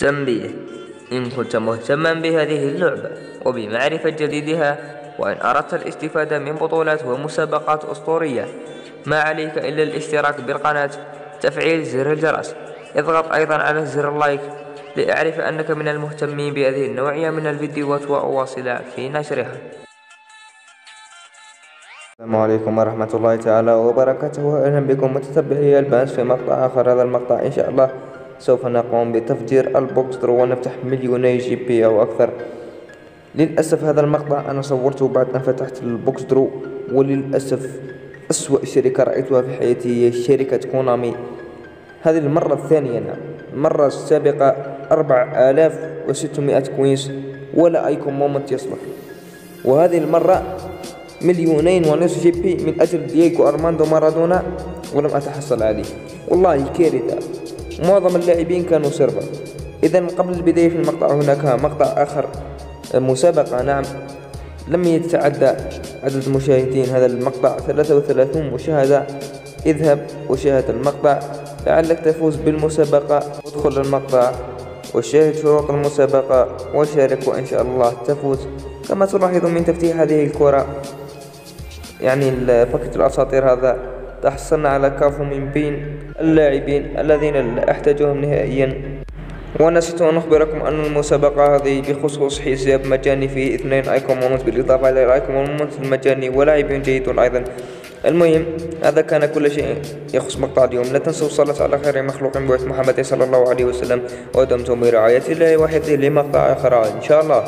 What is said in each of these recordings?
تنبيه. إن كنت مهتما بهذه اللعبة وبمعرفة جديدها وإن أردت الاستفادة من بطولات ومسابقات أسطورية ما عليك إلا الاشتراك بالقناة. تفعيل زر الجرس. اضغط أيضا على زر ال like لأعرف أنك من المهتمين بهذه النوعية من الفيديوهات وأواصل في نشرها. السلام عليكم ورحمة الله تعالى وبركاته. أهلا بكم متتبعي ال PES في مقطع آخر هذا المقطع إن شاء الله. سوف نقوم بتفجير ال box draw ونفتح مليوني GP أو أكثر. للأسف هذا المقطع أنا صورته بعد أن فتحت ال box draw وللأسف أسوأ شركة رأيتها في حياتي هي شركة كونامي. هذه المرة الثانية نعم. المرة السابقة أربع آلاف وستمائة coins ولا icon moment يصلح. وهذه المرة مليونين ونصف GP من أجل دييغو أرماندو مارادونا ولم أتحصل عليه. والله كارثة. معظم اللاعبين كانوا سربا إذا قبل البداية في المقطع هناك مقطع آخر مسابقة. نعم لم يتعدى عدد المشاهدين هذا المقطع. 33 مشاهدة. اذهب وشاهد المقطع. لعلك تفوز بالمسابقة. ادخل المقطع وشاهد شروط المسابقة. وشارك وإن شاء الله تفوز. كما تلاحظ من تفتيح هذه الكرة يعني ال packet الأساطير هذا تحصلنا على كافو من بين اللاعبين الذين لا أحتاجهم نهائيا. ونسيت أن أخبركم أن المسابقة هذه بخصوص حساب مجاني فيه اثنين icon moment بالإضافة إلى ال icon moment المجاني ولاعب جيد أيضا. المهم هذا كان كل شيء. يخص مقطع اليوم. لا تنسوا الصلاة على خير مخلوق بعث محمد صلى الله عليه وسلم. ودمتم برعاية الله وحفظه لمقطع آخر. إن شاء الله.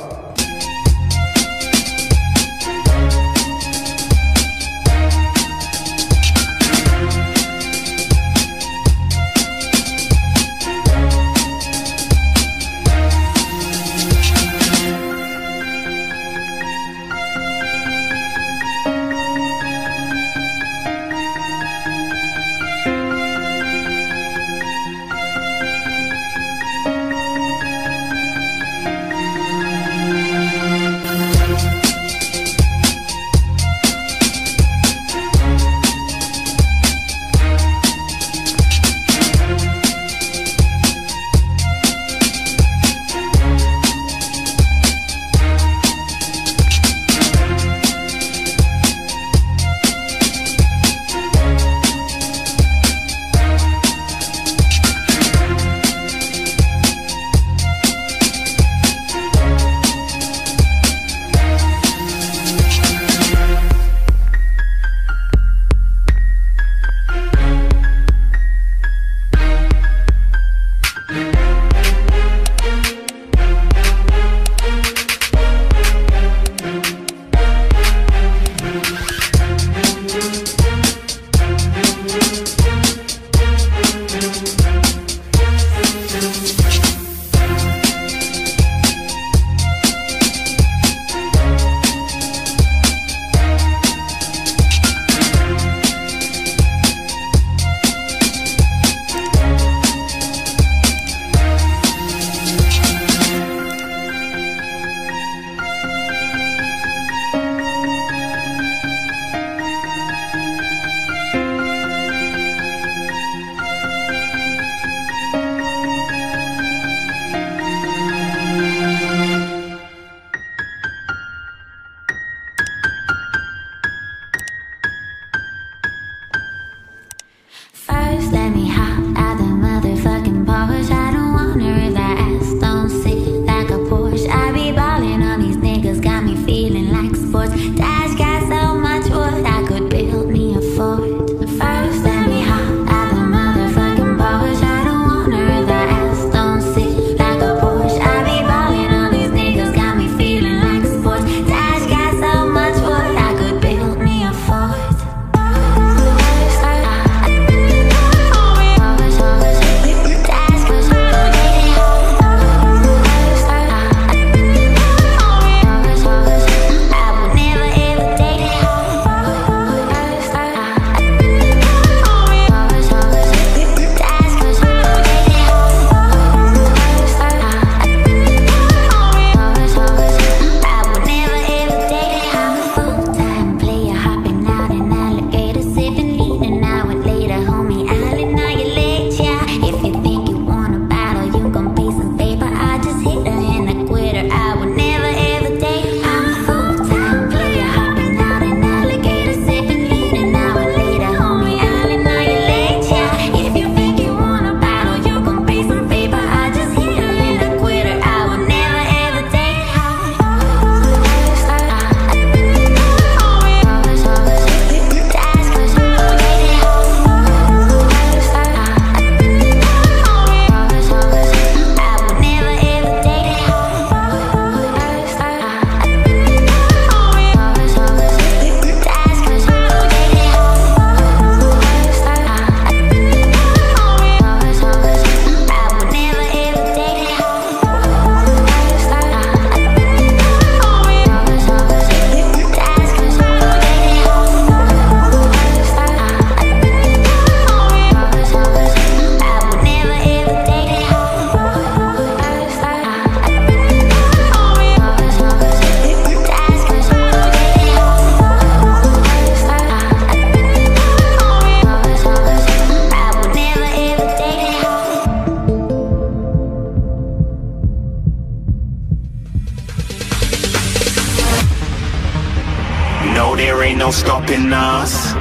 Stopping us.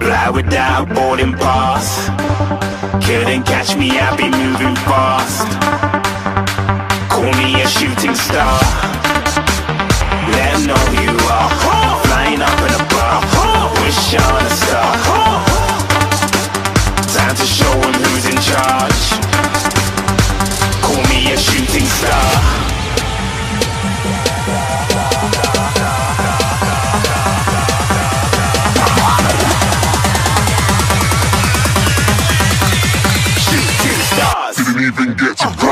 Fly without boarding pass. Couldn't catch me, I'll be moving fast. Call me a shooting star. Even get to